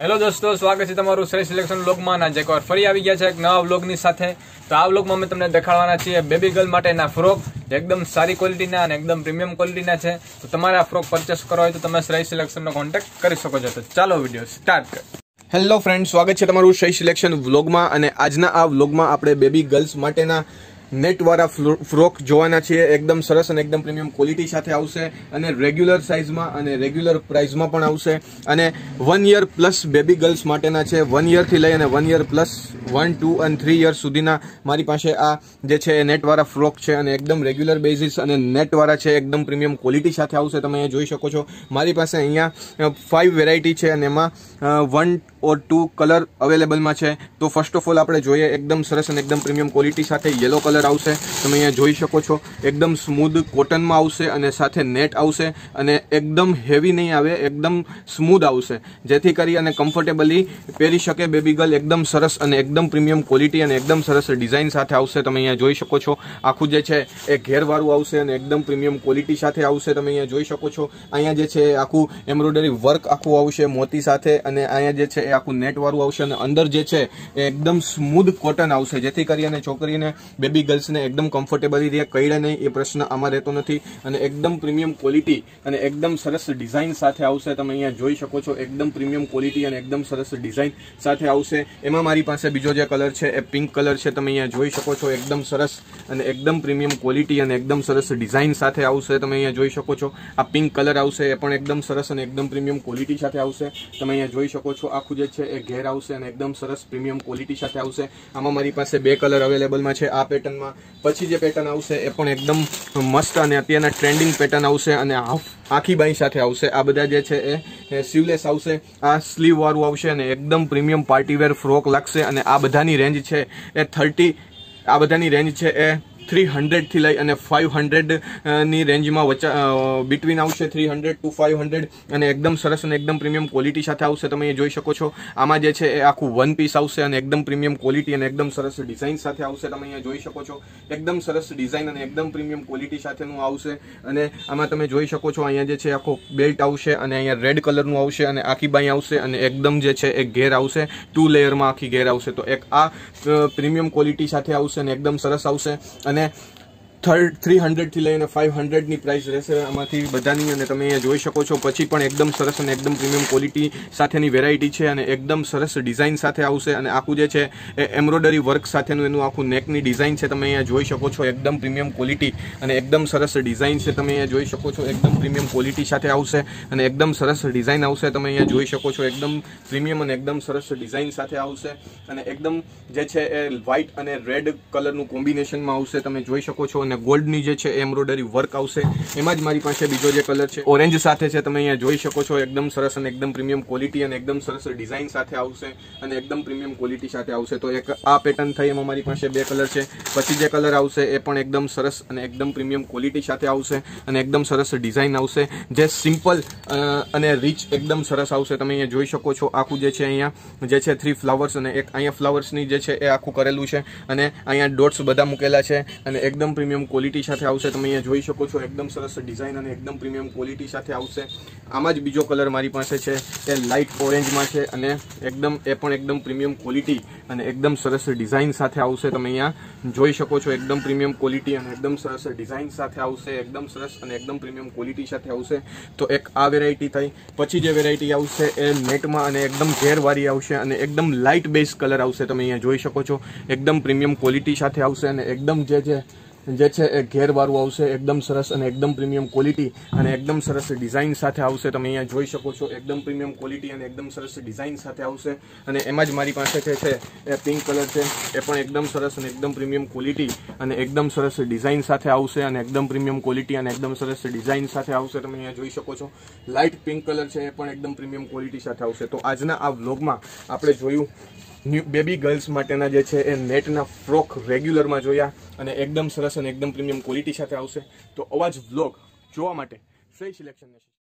Hello દોસ્તો, સ્વાગત છે તમારું શ્રેષ્ઠ સિલેક્શન બ્લોગમાં આજે એકવાર ફરી આવી ગયા છે એક નવા બ્લોગની સાથે. તો આ બ્લોગમાં અમે તમને દેખાડવાના છીએ બેબી ગર્લ માટેના ફ્રોક એકદમ સારી ક્વોલિટીના અને એકદમ પ્રીમિયમ ક્વોલિટીના છે. તો તમારે આ ફ્રોક પરચેસ કરવા હોય તો તમે શ્રેષ્ઠ સિલેક્શનનો કોન્ટેક્ટ કરી શકો છો. તો ચાલો વીડિયો સ્ટાર્ટ કરીએ. હેલો ફ્રેન્ડ સ્વાગત છે તમારું શૈ સિલેક્શન વ્લોગમાં અને આજના આ વ્લોગમાં આપણે બેબી ગર્લ્સ માટેના નેટવાળા ફ્રોક જોવાના છીએ. એકદમ સરસ અને એકદમ પ્રીમિયમ ક્વોલિટી સાથે આવશે અને રેગ્યુલર સાઇઝમાં અને રેગ્યુલર પ્રાઇસમાં પણ આવશે. અને one year plus baby girls માટેના છે. વન યરથી લઈ અને one year plus one two અને થ્રી યર સુધીના મારી પાસે આ જે છે એ નેટવાળા ફ્રોક છે અને એકદમ રેગ્યુલર બેઝિસ અને નેટવાળા છે. એકદમ પ્રીમિયમ ક્વોલિટી સાથે આવશે. તમે અહીંયા જોઈ શકો છો. મારી પાસે અહીંયા ફાઇવ વેરાયટી છે અને એમાં વન ઓર ટુ કલર અવેલેબલમાં છે. તો ફર્સ્ટ ઓફ ઓલ આપણે જોઈએ એકદમ સરસ અને એકદમ પ્રીમિયમ ક્વોલિટી સાથે યલો કલર આવશે. તમે અહીંયા જોઈ શકો છો, એકદમ સ્મૂધ કોટનમાં આવશે અને સાથે નેટ આવશે અને એકદમ હેવી નહીં આવે, એકદમ સ્મૂધ આવશે. જેથી કરી અને કમ્ફર્ટેબલી પહેરી શકે બેબી ગર્લ એકદમ સરસ અને એકદમ પ્રીમિયમ ક્વોલિટી અને એકદમ સરસ ડિઝાઇન સાથે આવશે. તમે અહીંયા જોઈ શકો છો, આખું જે છે એ ઘેરવાળું આવશે અને એકદમ પ્રીમિયમ ક્વોલિટી સાથે આવશે. તમે અહીંયા જોઈ શકો છો, અહીંયા જે છે આખું એમ્બ્રોઇડરી વર્ક આખું આવશે મોતી સાથે અને અહીંયા જે છે એ આખું નેટવાળું આવશે અને અંદર જે છે એ એકદમ સ્મૂધ કોટન આવશે. જેથી કરી અને છોકરીને બેબી ગર્લ્સને એકદમ કમ્ફર્ટેબલી રહે કઈડે નહીં, એ પ્રશ્ન આમાં રહેતો નથી. અને એકદમ પ્રીમિયમ ક્વોલિટી અને એકદમ સરસ ડિઝાઇન સાથે આવશે. તમે અહીંયા જોઈ શકો છો, એકદમ પ્રીમિયમ ક્વોલિટી અને એકદમ સરસ ડિઝાઇન સાથે આવશે. એમાં મારી પાસે બીજો જે કલર છે, એ પિંક કલર છે. તમે અહીંયા જોઈ શકો છો, એકદમ સરસ અને એકદમ પ્રીમિયમ ક્વોલિટી અને એકદમ સરસ ડિઝાઇન સાથે આવશે. તમે અહીંયા જોઈ શકો છો, આ પિંક કલર આવશે, એ પણ એકદમ સરસ અને એકદમ પ્રીમિયમ ક્વોલિટી સાથે આવશે. તમે અહીંયા જોઈ શકો છો, આખું જે છે એ ઘેર આવશે અને એકદમ સરસ પ્રીમિયમ ક્વોલિટી સાથે આવશે. આમાં મારી પાસે બે કલર અવેલેબલમાં છે. આ પેટર્નમાં પછી જે પેટર્ન આવશે એ પણ એકદમ મસ્ત અને અત્યારના ટ્રેન્ડિંગ પેટર્ન આવશે અને હાફ આખી બાઈ સાથે આવશે. આ બધા જે છે એ સ્લીવલેસ આવશે. આ સ્લીવ વાળું આવશે અને એકદમ પ્રીમિયમ પાર્ટીવેર ફ્રોક લાગશે અને આ બધાની રેન્જ છે એ થર્ટી આ બધાની રેન્જ છે એ થ્રી હંડ્રેડથી લઈ અને ફાઇવ હંડ્રેડની રેન્જમાં વચ્ચે બિટવીન આવશે three hundred to five hundred અને એકદમ સરસ અને એકદમ પ્રીમિયમ ક્વોલિટી સાથે આવશે. તમે એ જોઈ શકો છો. આમાં જે છે એ આખું વન પીસ આવશે અને એકદમ પ્રીમિયમ ક્વોલિટી અને એકદમ સરસ ડિઝાઇન સાથે આવશે. તમે અહીંયા જોઈ શકો છો. એકદમ સરસ ડિઝાઇન અને એકદમ પ્રીમિયમ ક્વોલિટી સાથેનું આવશે. અને આમાં તમે જોઈ શકો છો અહીંયા જે છે આખો બેલ્ટ આવશે અને અહીંયા રેડ કલરનું આવશે અને આખી બાઈ આવશે અને એકદમ જે છે એક ઘેર આવશે. ટુ લેયરમાં આખી ઘેર આવશે. તો એક આ પ્રીમિયમ ક્વોલિટી સાથે આવશે અને એકદમ સરસ આવશે. અને ね થર્ડ થ્રી હંડ્રેડથી લઈને ફાઇવ હંડ્રેડની પ્રાઇસ રહેશે આમાંથી બધાની અને તમે અહીંયા જોઈ શકો છો. પછી પણ એકદમ સરસ અને એકદમ પ્રીમિયમ ક્વોલિટી સાથેની વેરાયટી છે અને એકદમ સરસ ડિઝાઇન સાથે આવશે. અને આખું જે છે એ એમ્બ્રોડરી વર્ક સાથેનું એનું આખું નેકની ડિઝાઇન છે તમે અહીંયા જોઈ શકો છો. એકદમ પ્રીમિયમ ક્વોલિટી અને એકદમ સરસ ડિઝાઇન છે તમે અહીંયા જોઈ શકો છો. એકદમ પ્રીમિયમ ક્વોલિટી સાથે આવશે અને એકદમ સરસ ડિઝાઇન આવશે તમે અહીંયા જોઈ શકો છો. એકદમ પ્રીમિયમ અને એકદમ સરસ ડિઝાઇન સાથે આવશે અને એકદમ જે છે એ વ્હાઇટ અને રેડ કલરનું કોમ્બિનેશનમાં આવશે. તમે જોઈ શકો છો અને ગોલ્ડની જે છે, એમ્બ્રોઇડરી વર્ક આવશે. એમાં જ મારી પાસે બીજો જે કલર છે ઓરેન્જ સાથે છે, તમે અહીંયા જોઈ શકો છો, એકદમ સરસ અને એકદમ પ્રીમિયમ ક્વોલિટી અને એકદમ સરસ ડિઝાઇન સાથે આવશે અને એકદમ પ્રીમિયમ ક્વોલિટી સાથે આવશે. તો એક આ પેટર્ન થઈ, એમાં મારી પાસે બે કલર છે. પછી જે કલર આવશે, એ પણ એકદમ સરસ અને એકદમ પ્રીમિયમ ક્વોલિટી સાથે આવશે અને એકદમ સરસ ડિઝાઇન આવશે. જે સિમ્પલ અને રીચ એકદમ સરસ આવશે. તમે અહીંયા જોઈ શકો છો, આખું જે છે અહીંયા, જે છે થ્રી ફ્લાવર્સ અને એક અહીંયા ફ્લાવર્સની જે છે, એ આખું કરેલું છે અને અહીંયા ડોટ્સ બધા મૂકેલા છે અને એકદમ પ્રીમિયમ ક્વોલિટી સાથે આવશે, તમે અહીંયા જોઈ શકો છો, એકદમ સરસ ડિઝાઇન અને એકદમ પ્રીમિયમ ક્વોલિટી સાથે આવશે. આમાં જ બીજો કલર મારી પાસે છે, એ લાઇટ ઓરેન્જમાં છે અને એકદમ, એ પણ એકદમ પ્રીમિયમ ક્વોલિટી અને એકદમ સરસ ડિઝાઇન સાથે આવશે. તમે અહીંયા જોઈ શકો છો, એકદમ પ્રીમિયમ ક્વોલિટી અને એકદમ સરસ ડિઝાઇન સાથે આવશે, એકદમ સરસ અને એકદમ પ્રીમિયમ ક્વોલિટી સાથે આવશે. તો એક આ વેરાયટી થઈ, પછી જે વેરાયટી આવશે એ નેટમાં અને એકદમ ઘેરવાળી આવશે અને એકદમ લાઇટ બેઝ કલર આવશે. તમે અહીંયા જોઈ શકો છો, એકદમ પ્રીમિયમ ક્વોલિટી સાથે આવશે અને એકદમ જે છે જે છે એ ઘેરવાળું આવશે, એકદમ સરસ અને એકદમ પ્રીમિયમ ક્વોલિટી અને એકદમ સરસ ડિઝાઇન સાથે આવશે. તમે અહીંયા જોઈ શકો છો, એકદમ પ્રીમિયમ ક્વોલિટી અને એકદમ સરસ ડિઝાઇન સાથે આવશે. અને એમાં જ મારી પાસે જે છે એ પિંક કલર છે, એ પણ એકદમ સરસ અને એકદમ પ્રીમિયમ ક્વોલિટી અને એકદમ સરસ ડિઝાઇન સાથે આવશે અને એકદમ પ્રીમિયમ ક્વોલિટી અને એકદમ સરસ ડિઝાઇન સાથે આવશે. તમે અહીંયા જોઈ શકો છો લાઇટ પિંક કલર છે, એ પણ એકદમ પ્રીમિયમ ક્વોલિટી સાથે આવશે. તો આજના આ વ્લોગમાં આપણે જોયું બેબી ગર્લ્સ માટેના જે છે એ નેટના ફ્રોક રેગ્યુલરમાં જોયા અને એકદમ સરસ અને એકદમ પ્રીમિયમ ક્વોલિટી સાથે આવશે. તો અવાજ વ્લોગ જોવા માટે શ્રેય સિલેક્શન